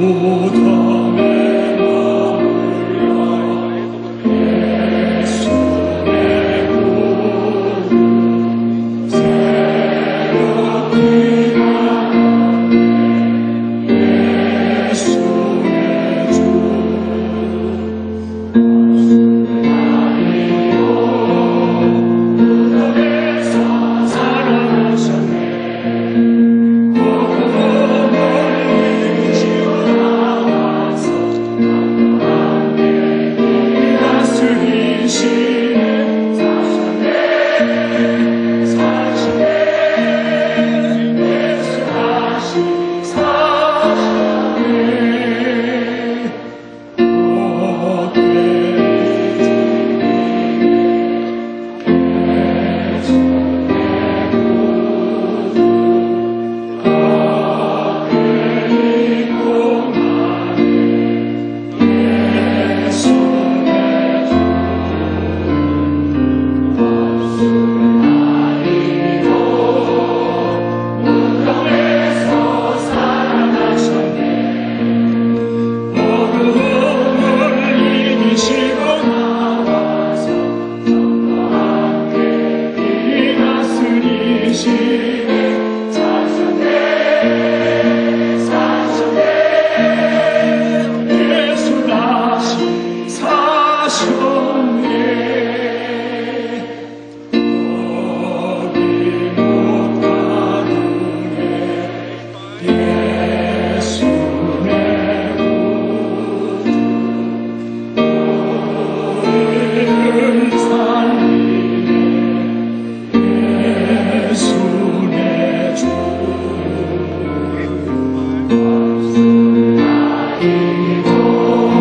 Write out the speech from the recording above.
梧桐 Oh.